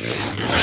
Yeah.